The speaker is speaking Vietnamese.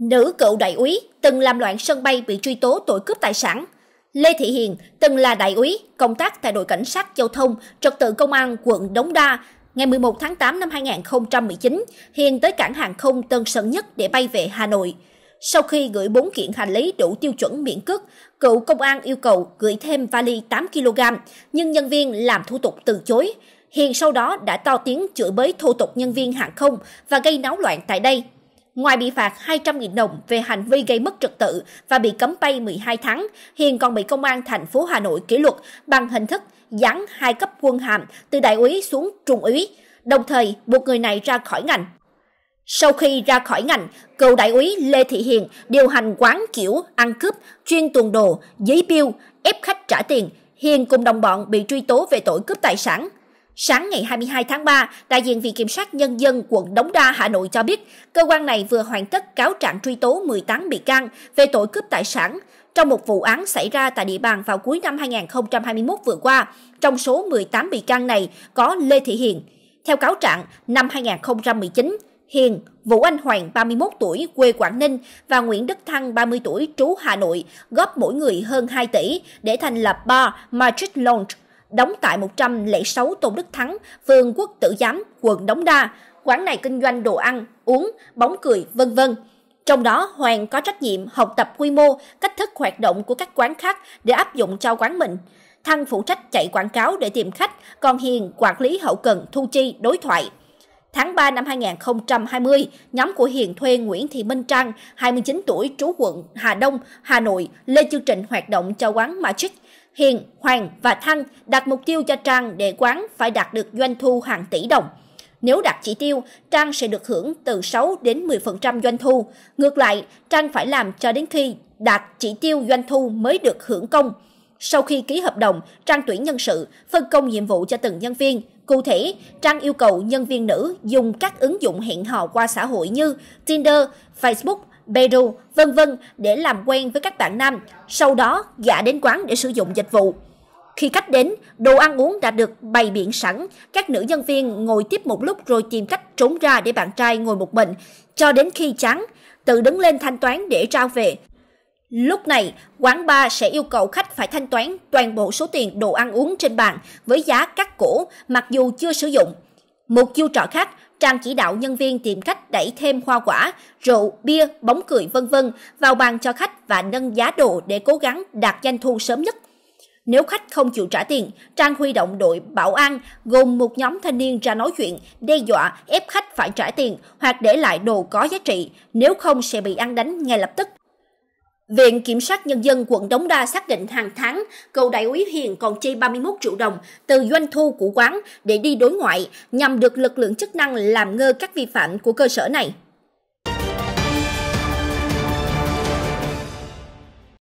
Nữ cựu đại úy từng làm loạn sân bay bị truy tố tội cướp tài sản. Lê Thị Hiền từng là đại úy công tác tại đội cảnh sát giao thông trật tự công an quận Đống Đa. Ngày 11 tháng 8 năm 2019, Hiền tới cảng hàng không Tân Sơn Nhất để bay về Hà Nội. Sau khi gửi 4 kiện hành lý đủ tiêu chuẩn miễn cước, cựu công an yêu cầu gửi thêm vali 8 kg, nhưng nhân viên làm thủ tục từ chối. Hiền sau đó đã to tiếng chửi bới thô tục nhân viên hàng không và gây náo loạn tại đây. Ngoài bị phạt 200.000 đồng về hành vi gây mất trật tự và bị cấm bay 12 tháng, Hiền còn bị công an thành phố Hà Nội kỷ luật bằng hình thức giáng hai cấp quân hàm từ đại úy xuống trung úy, đồng thời buộc người này ra khỏi ngành. Sau khi ra khỏi ngành, cựu đại úy Lê Thị Hiền điều hành quán kiểu ăn cướp, chuyên tuần đồ, giấy biêu, ép khách trả tiền. Hiền cùng đồng bọn bị truy tố về tội cướp tài sản. Sáng ngày 22 tháng 3, đại diện Viện Kiểm sát Nhân dân quận Đống Đa, Hà Nội cho biết, cơ quan này vừa hoàn tất cáo trạng truy tố 18 bị can về tội cướp tài sản trong một vụ án xảy ra tại địa bàn vào cuối năm 2021 vừa qua. Trong số 18 bị can này có Lê Thị Hiền. Theo cáo trạng, năm 2019, Hiền, Vũ Anh Hoàng 31 tuổi quê Quảng Ninh và Nguyễn Đức Thăng 30 tuổi trú Hà Nội góp mỗi người hơn 2 tỷ để thành lập bar Magic Lounge đóng tại 106 Tôn Đức Thắng, phường Quốc Tử Giám, quận Đống Đa. Quán này kinh doanh đồ ăn, uống, bóng cười, vân vân. Trong đó, Hoàng có trách nhiệm học tập quy mô, cách thức hoạt động của các quán khác để áp dụng cho quán mình. Thăng phụ trách chạy quảng cáo để tìm khách, còn Hiền quản lý hậu cần, thu chi, đối thoại. Tháng 3 năm 2020, nhóm của Hiền thuê Nguyễn Thị Minh Trang, 29 tuổi, trú quận Hà Đông, Hà Nội, lên chương trình hoạt động cho quán Magic. Hiền, Hoàng và Thăng đặt mục tiêu cho Trang để quán phải đạt được doanh thu hàng tỷ đồng. Nếu đạt chỉ tiêu, Trang sẽ được hưởng từ 6 đến 10% doanh thu. Ngược lại, Trang phải làm cho đến khi đạt chỉ tiêu doanh thu mới được hưởng công. Sau khi ký hợp đồng, Trang tuyển nhân sự, phân công nhiệm vụ cho từng nhân viên. Cụ thể, Trang yêu cầu nhân viên nữ dùng các ứng dụng hẹn hò qua xã hội như Tinder, Facebook, Bedu, vân vân để làm quen với các bạn nam, sau đó gã đến quán để sử dụng dịch vụ. Khi khách đến, đồ ăn uống đã được bày biện sẵn, các nữ nhân viên ngồi tiếp một lúc rồi tìm cách trốn ra để bạn trai ngồi một mình, cho đến khi chán, tự đứng lên thanh toán để trao về. Lúc này, quán bar sẽ yêu cầu khách phải thanh toán toàn bộ số tiền đồ ăn uống trên bàn với giá cắt cổ mặc dù chưa sử dụng. Một chiêu trò khác, Trang chỉ đạo nhân viên tìm cách đẩy thêm hoa quả, rượu, bia, bóng cười vân vân vào bàn cho khách và nâng giá đồ để cố gắng đạt doanh thu sớm nhất. Nếu khách không chịu trả tiền, Trang huy động đội bảo an gồm một nhóm thanh niên ra nói chuyện, đe dọa ép khách phải trả tiền hoặc để lại đồ có giá trị, nếu không sẽ bị ăn đánh ngay lập tức. Viện Kiểm sát Nhân dân quận Đống Đa xác định hàng tháng, cậu đại úy Hiền còn chi 31 triệu đồng từ doanh thu của quán để đi đối ngoại nhằm được lực lượng chức năng làm ngơ các vi phạm của cơ sở này.